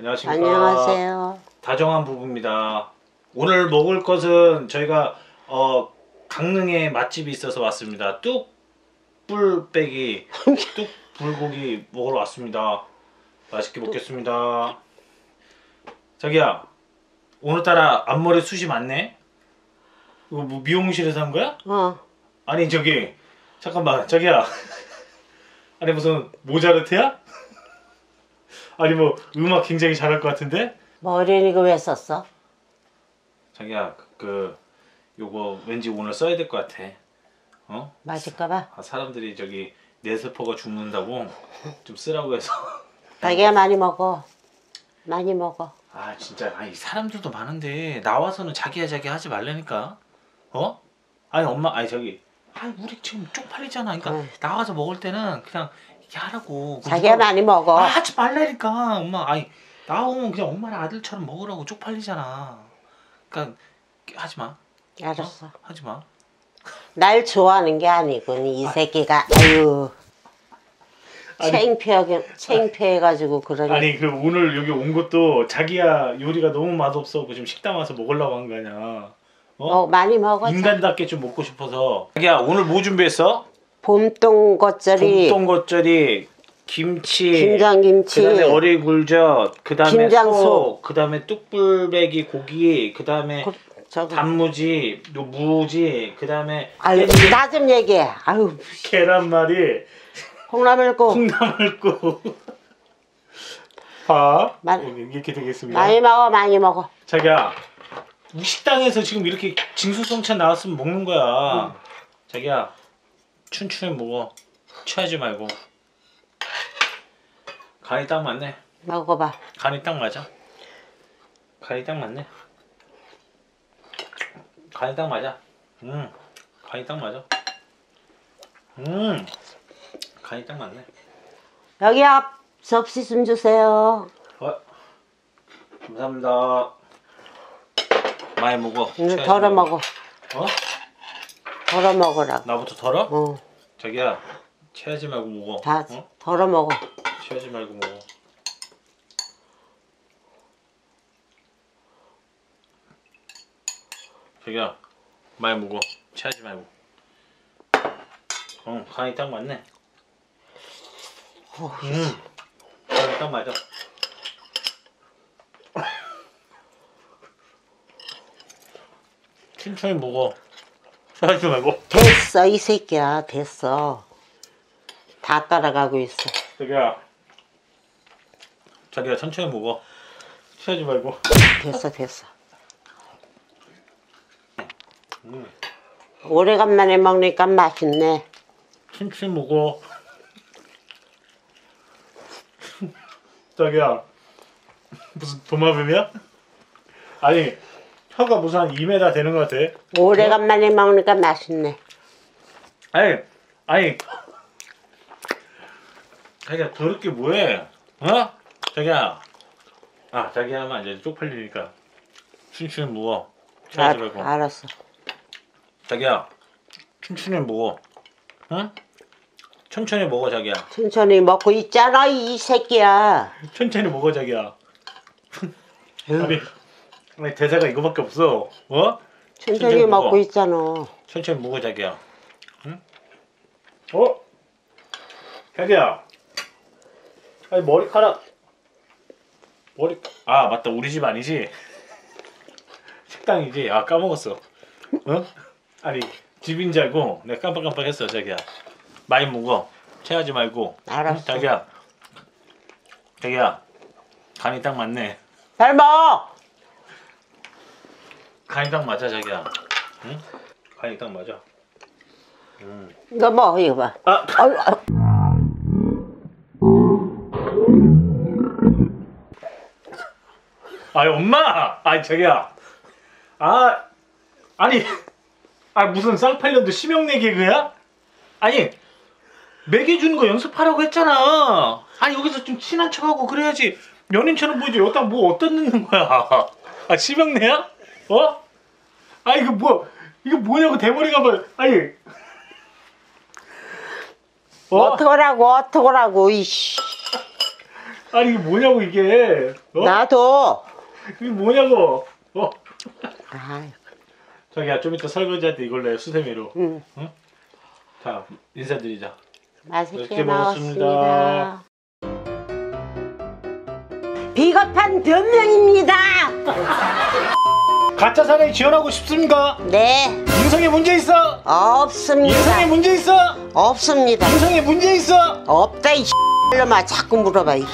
안녕하십니까. 안녕하세요. 다정한 부부입니다. 오늘 먹을 것은 저희가 어, 강릉에 맛집이 있어서 왔습니다. 뚝불빼기 뚝불고기 먹으러 왔습니다. 맛있게 먹겠습니다. 자기야 오늘따라 앞머리 숱이 많네. 이거 뭐 미용실에서 한 거야? 어, 아니 저기 잠깐만 자기야 아니 무슨 모자르트야? 아니 뭐 음악 굉장히 잘할 것 같은데? 머리는 이거 왜 썼어? 자기야 그, 그 요거 왠지 오늘 써야 될 것 같아 어? 맞을까봐. 아, 사람들이 저기 뇌세포가 죽는다고 좀 쓰라고 해서 자기가 많이 먹어. 많이 먹어. 아 진짜 아니 사람들도 많은데 나와서는 자기야 자기 하지 말라니까 어? 아니 엄마 아니 저기 아 우리 지금 쪽팔리잖아 그러니까 응. 나와서 먹을 때는 그냥 이렇게 하라고 자기가 많이 먹어. 아, 하지 말라니까 엄마 아니 나오면 그냥 엄마랑 아들처럼 먹으라고 쪽팔리잖아 그러니까 하지 마 알았어. 어? 하지 마 날 좋아하는 게 아니군. 이 새끼가. 아유. 창피하게, 창피해가지고 그러니. 아니 그 오늘 여기 온 것도 자기야 요리가 너무 맛없어 지금 식당 와서 먹으려고 한 거 아니야 어? 어, 많이 먹어. 인간답게 좀 먹고 싶어서 자기야 오늘 뭐 준비했어? 봄동 겉절이, 봄동 겉절이 김치 김장 김치, 그다음에 어리굴젓 그다음에 김장소. 소 그다음에 뚝불배기 고기 그다음에 그, 저거. 단무지 요 무지 그다음에 아유, 나좀 얘기해. 아유, 계란말이 콩나물국. 콩나물국 밥 마- 이렇게 되겠습니다 많이 먹어, 많이 먹어. 자기야 이 식당에서 지금 이렇게 징수성찬 나왔으면 먹는 거야 자기야 춘추에 먹어 취하지 말고. 간이 딱 맞네. 먹어봐. 간이 딱 맞아? 간이 딱 맞네? 간이 딱 맞아? 음 간이 딱 맞아? 음 간이 딱 맞네. 여기 앞 접시 좀 주세요. 어, 감사합니다. 많이 먹어. 이거 취하지 덜어. 먹어. 어? 덜어 먹으라고. 나부터 덜어? 어, 자기야 취하지 말고 먹어 다 어? 덜어 먹어. 취하지 말고 먹어 자기야 많이 먹어 취하지 말고 어 간이 딱 맞네 어, 음 간이 딱 맞아 천천히 먹어 취 하지 말고. 됐어 이 새끼야. 됐어. 다 따라가고 있어. 자기야. 자기야 천천히 먹어. 취하지 말고. 됐어 됐어. 음. 오래간만에 먹으니까 맛있네. 천천히 먹어. 자기야. 무슨 도마뱀이야? 아니 혀가 무슨 한 2m 되는 것 같아? 오래간만에 먹으니까 맛있네. 아니 아니. 자기야 더럽게 뭐해? 어? 자기야. 아 자기야 하면 안 돼. 쪽팔리니까. 먹어 취하지 알, 말고 알았어. 자기야 춘춘히 먹어 응? 천천히 먹어 자기야. 천천히 먹고 있잖아 이 새끼야. 천천히 먹어 자기야. 아니, 아니 대사가 이거밖에 없어 어? 천천히 천천히 먹어. 먹고 있잖아 천천히 먹어 자기야 응? 어? 자기야 아니 머리카락 머리 아 맞다 우리 집 아니지? 식당이지? 아 까먹었어 어? 아니 집인 줄 알고 내가 깜빡깜빡했어 자기야 많이 먹어 체하지 말고 알았어. 응? 자기야 자기야 간이 딱 맞네 잘 먹어 간이 딱 맞아 자기야. 응? 간이 딱 맞아. 음. 이거 뭐 이거 봐. 아. 아유, 아유. 아니 엄마! 아니 자기야. 아 아니 아 무슨 쌍팔년도 심형래 개그야? 아니 매겨주는 거 연습하라고 했잖아. 아니 여기서 좀 친한 척하고 그래야지. 연인처럼 보이지. 여기다 뭐 어디다 넣는 거야? 아 심형래야? 어 아니 이거 뭐 이거 뭐냐고 대머리가 뭐 아니 어? 어떡하라고 어떡하라고 이씨 아니 이게 뭐냐고 이게 어? 나도. 이게 뭐냐고 어? 아, 자기야 좀 이따 설거지할 때 이걸로 해 수세미로 응. 자 인사드리자 맛있게. 먹었습니다. 비겁한 변명입니다. 가짜 사나이 지원하고 싶습니까? 네, 인성에 문제 있어? 없습니다. 인성에 문제 있어? 없습니다. 인성에 문제 있어? 없다 이 X놈아 자꾸 물어봐. 이